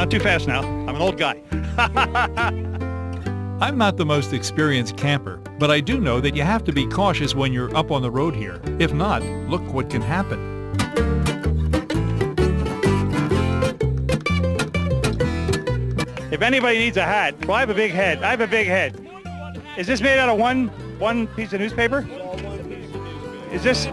Not too fast now. I'm an old guy. I'm not the most experienced camper, but I do know that you have to be cautious when you're up on the road here. If not, look what can happen. If anybody needs a hat, well, I have a big head. I have a big head. Is this made out of one one piece of newspaper? Is this?